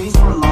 face for long.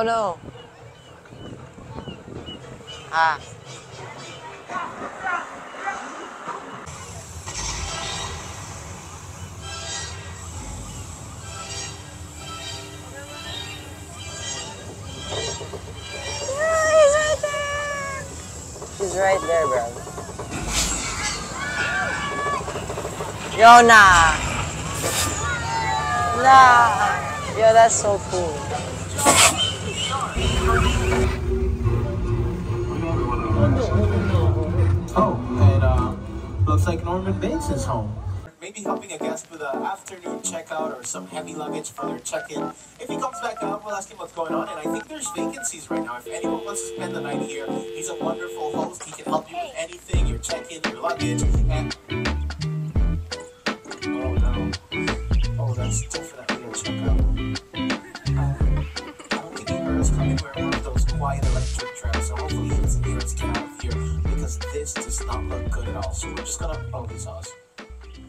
Oh no. Ah. He's right there, bro. Yo, nah. Nah. Yo, that's so cool. Oh, and uh, looks like Norman Bates is home. Maybe helping a guest with an afternoon checkout or some heavy luggage for their check-in. If he comes back out, we'll ask him what's going on. And I think there's vacancies right now. If anyone wants to spend the night here, he's a wonderful host. He can help you with anything, your check-in, your luggage, and oh no, oh that's definitely a checkout. He doesn't hear us get out of here because this does not look good at all. So we're just gonna. Oh, he saw us.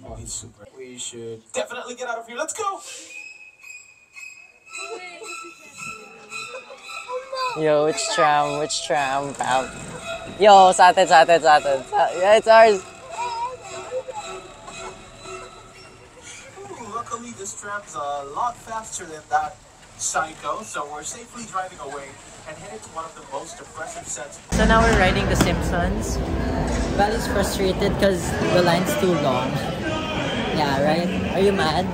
Oh, he's super. We should definitely get out of here. Let's go. Yo, which tram? Which tram? Bam. Yo, sa atin, sa atin, sa atin. Yeah, it's ours. Ooh, luckily, this tram's a lot faster than that psycho, so we're safely driving away and headed to one of the most depressing sets. So now we're riding the Simpsons. Valley's frustrated because the line's too long. Yeah, right? Are you mad?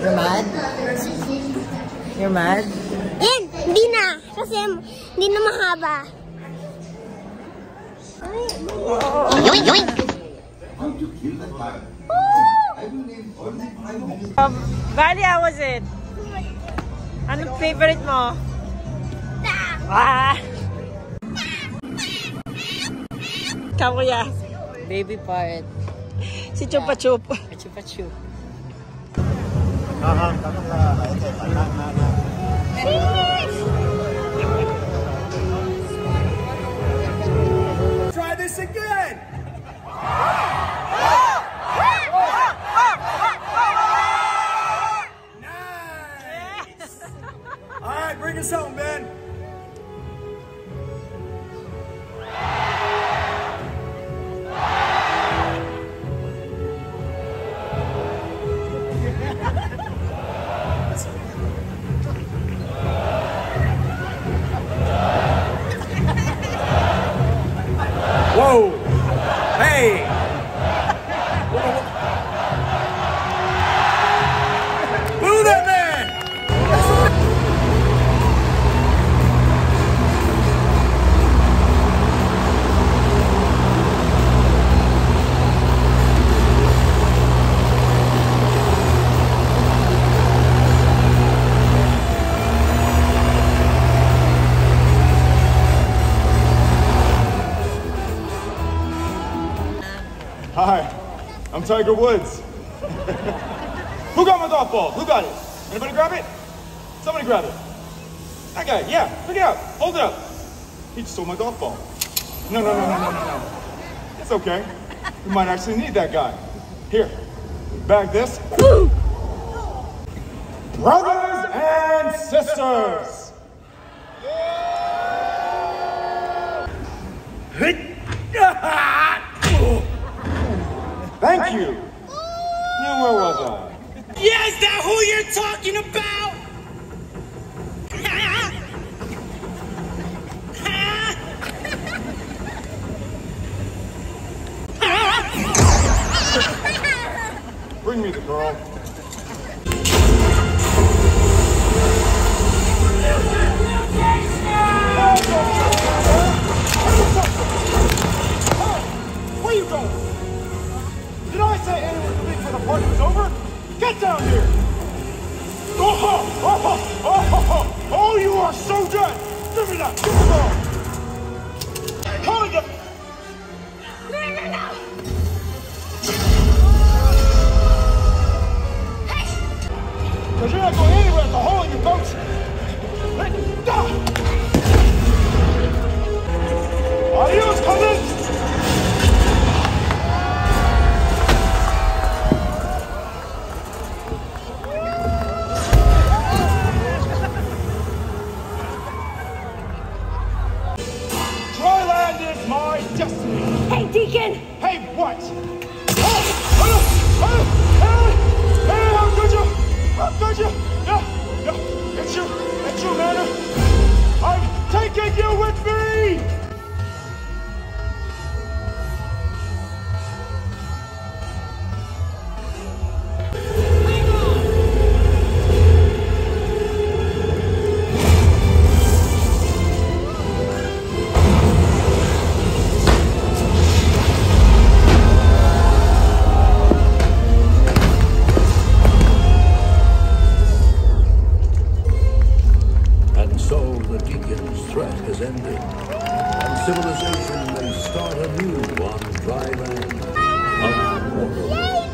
You're mad? You're mad? Yan, hindi na. Kasi hindi na mahaba. Yoink, yoink. Um, Valley, how was it? Anong favorite mo? Ah! Ikaw, kuya. Baby part. Si Chupa Chup. Chupa chup. Try this again. I'm Tiger Woods. Who got my golf ball? Who got it? Anybody grab it? Somebody grab it. That guy, yeah, pick it up. Hold it up. He just stole my golf ball. No, no, no, no, no, no, no. It's okay. We might actually need that guy. Here, bag this. Brothers and sisters. Thank you. Now, where was I? Yeah, is that who you're talking about? Bring me the girl. The deacon's threat has ended. And civilization may start anew on dry land. Water.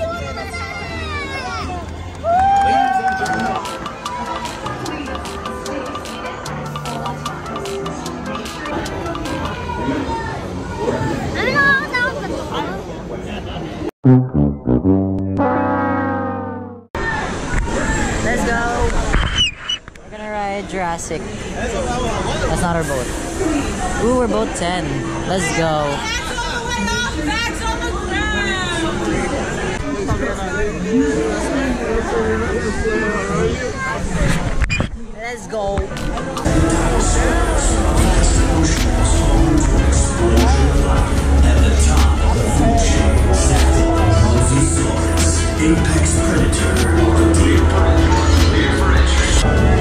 Jurassic. That's not our boat. Ooh, we're boat 10. Let's go. Let's go. I've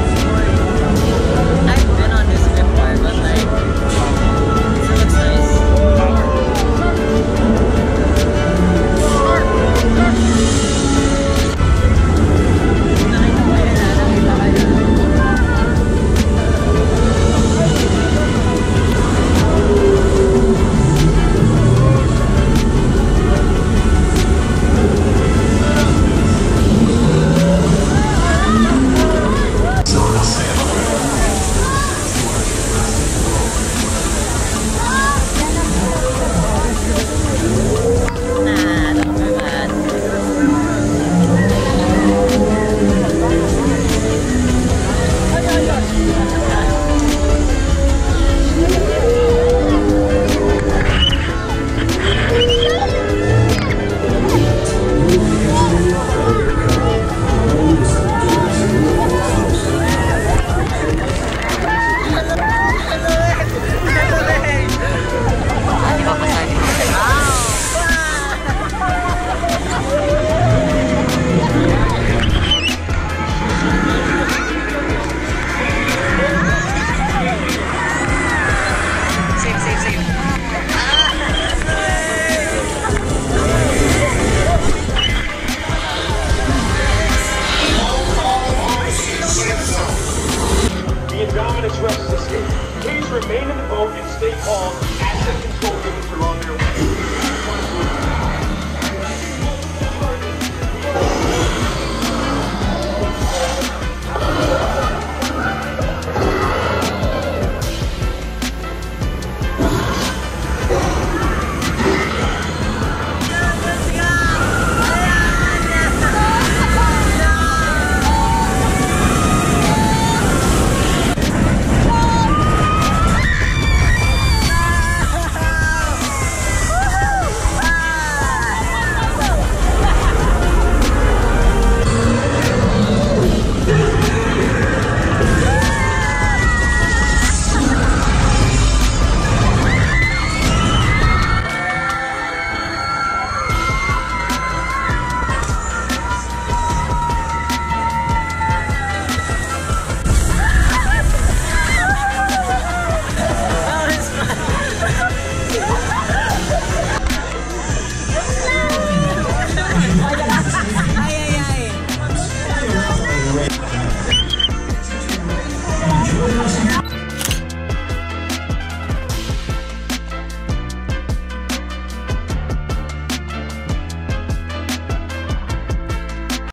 The Indominus